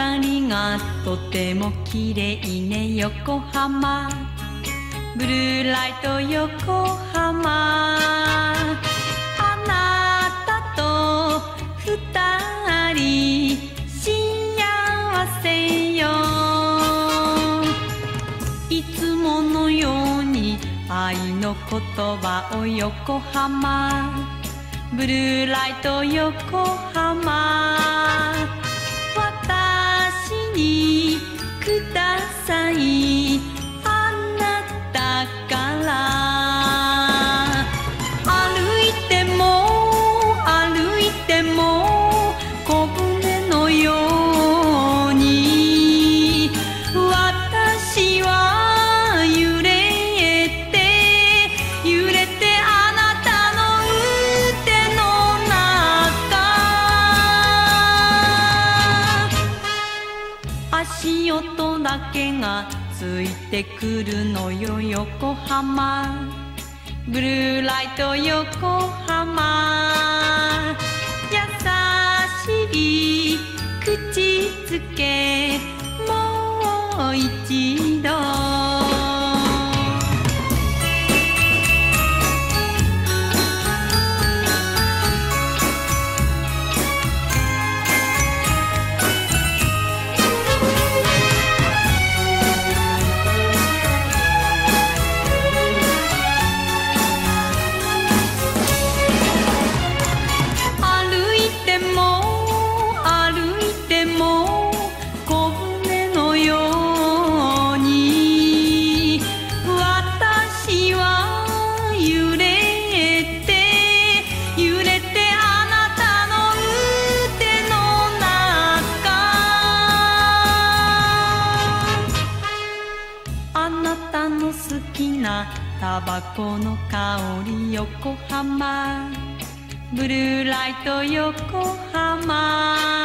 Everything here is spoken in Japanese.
光がとても綺麗ね。横浜。ブルーライト横浜。あなたと二人幸せよ。いつものように愛の言葉を横浜。ブルーライト横浜。ください。音だけがついてくるのよ横浜。ブルーライト横浜。優しい口づけ。もう一度。タバコの香り横浜。ブルーライト横浜。